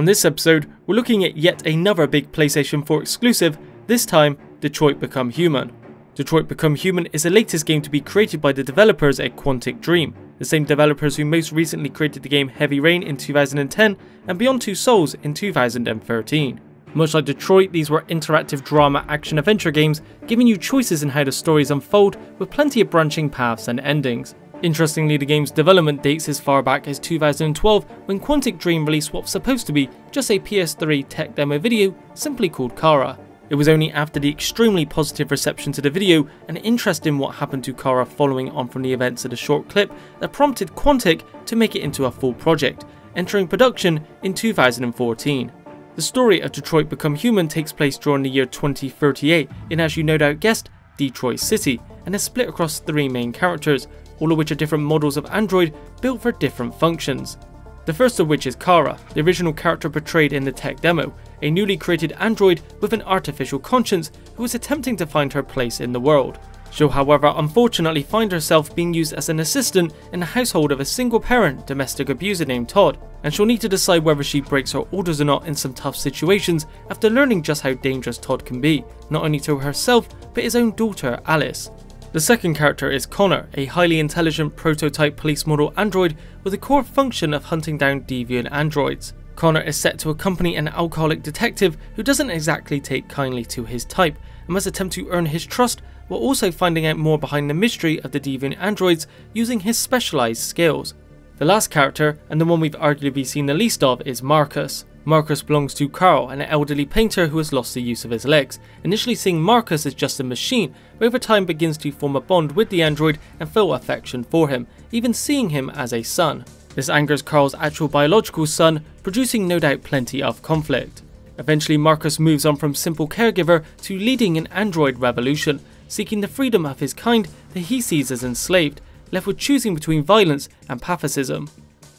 On this episode, we're looking at yet another big PlayStation 4 exclusive, this time Detroit Become Human. Detroit Become Human is the latest game to be created by the developers at Quantic Dream, the same developers who most recently created the game Heavy Rain in 2010 and Beyond Two Souls in 2013. Much like Detroit, these were interactive drama action adventure games, giving you choices in how the stories unfold with plenty of branching paths and endings. Interestingly, the game's development dates as far back as 2012 when Quantic Dream released what was supposed to be just a PS3 tech demo video simply called Kara. It was only after the extremely positive reception to the video and interest in what happened to Kara following on from the events of the short clip that prompted Quantic to make it into a full project, entering production in 2014. The story of Detroit Become Human takes place during the year 2038 in, as you no doubt guessed, Detroit City, and is split across three main characters, all of which are different models of android built for different functions. The first of which is Kara, the original character portrayed in the tech demo, a newly created android with an artificial conscience who is attempting to find her place in the world. She'll however unfortunately find herself being used as an assistant in the household of a single parent domestic abuser named Todd, and she'll need to decide whether she breaks her orders or not in some tough situations after learning just how dangerous Todd can be, not only to herself but his own daughter Alice. The second character is Connor, a highly intelligent prototype police model android with a core function of hunting down deviant androids. Connor is set to accompany an alcoholic detective who doesn't exactly take kindly to his type and must attempt to earn his trust while also finding out more behind the mystery of the deviant androids using his specialized skills. The last character, and the one we've arguably seen the least of, is Marcus. Marcus belongs to Carl, an elderly painter who has lost the use of his legs, initially seeing Marcus as just a machine, but over time begins to form a bond with the android and feel affection for him, even seeing him as a son. This angers Carl's actual biological son, producing no doubt plenty of conflict. Eventually Marcus moves on from simple caregiver to leading an android revolution, seeking the freedom of his kind that he sees as enslaved, left with choosing between violence and pacifism.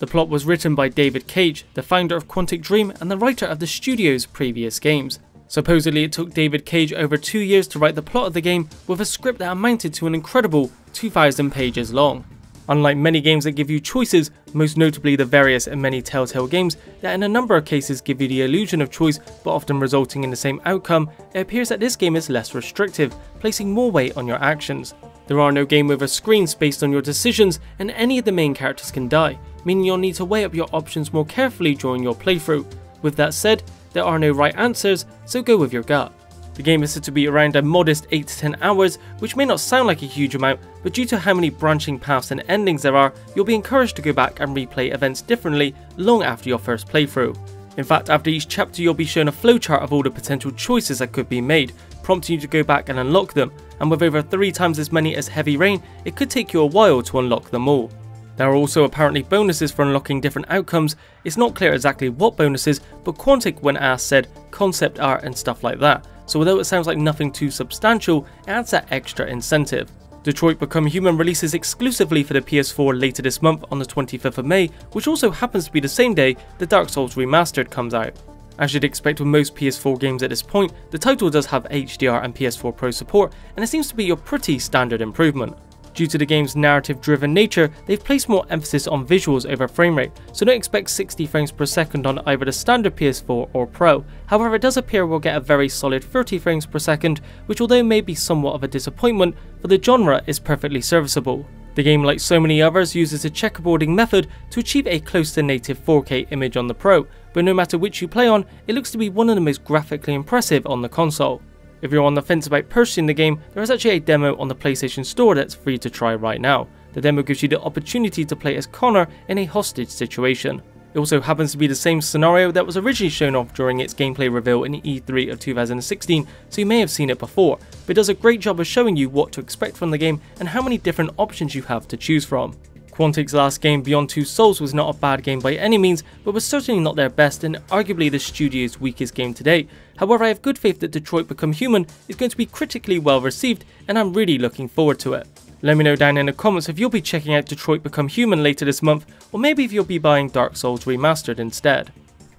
The plot was written by David Cage, the founder of Quantic Dream and the writer of the studio's previous games. Supposedly it took David Cage over two years to write the plot of the game with a script that amounted to an incredible 2000 pages long. Unlike many games that give you choices, most notably the various and many Telltale games that in a number of cases give you the illusion of choice but often resulting in the same outcome, it appears that this game is less restrictive, placing more weight on your actions. There are no game over screens based on your decisions and any of the main characters can die, meaning you'll need to weigh up your options more carefully during your playthrough. With that said, there are no right answers, so go with your gut. The game is said to be around a modest 8 to 10 hours, which may not sound like a huge amount, but due to how many branching paths and endings there are, you'll be encouraged to go back and replay events differently long after your first playthrough. In fact, after each chapter you'll be shown a flowchart of all the potential choices that could be made, prompting you to go back and unlock them, and with over 3 times as many as Heavy Rain, it could take you a while to unlock them all. There are also apparently bonuses for unlocking different outcomes, it's not clear exactly what bonuses, but Quantic when asked said concept art and stuff like that, so although it sounds like nothing too substantial, it adds that extra incentive. Detroit Become Human releases exclusively for the PS4 later this month on the 25th of May, which also happens to be the same day the Dark Souls Remastered comes out. As you'd expect with most PS4 games at this point, the title does have HDR and PS4 Pro support, and it seems to be your pretty standard improvement. Due to the game's narrative driven nature, they've placed more emphasis on visuals over frame rate, so don't expect 60 frames per second on either the standard PS4 or Pro. However, it does appear we'll get a very solid 30 frames per second, which although may be somewhat of a disappointment, for the genre is perfectly serviceable. The game, like so many others, uses a checkerboarding method to achieve a close to native 4K image on the Pro, but no matter which you play on, it looks to be one of the most graphically impressive on the console. If you're on the fence about purchasing the game, there is actually a demo on the PlayStation Store that's free to try right now. The demo gives you the opportunity to play as Connor in a hostage situation. It also happens to be the same scenario that was originally shown off during its gameplay reveal in E3 of 2016, so you may have seen it before, but it does a great job of showing you what to expect from the game and how many different options you have to choose from. Quantic's last game, Beyond Two Souls, was not a bad game by any means, but was certainly not their best and arguably the studio's weakest game to date. However, I have good faith that Detroit Become Human is going to be critically well received, and I'm really looking forward to it. Let me know down in the comments if you'll be checking out Detroit Become Human later this month, or maybe if you'll be buying Dark Souls Remastered instead.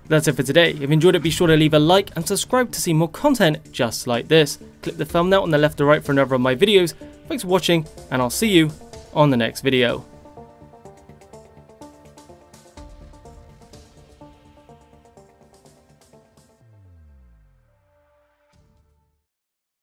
That's it for today. If you enjoyed it, be sure to leave a like and subscribe to see more content just like this. Click the thumbnail on the left or right for another of my videos. Thanks for watching, and I'll see you on the next video.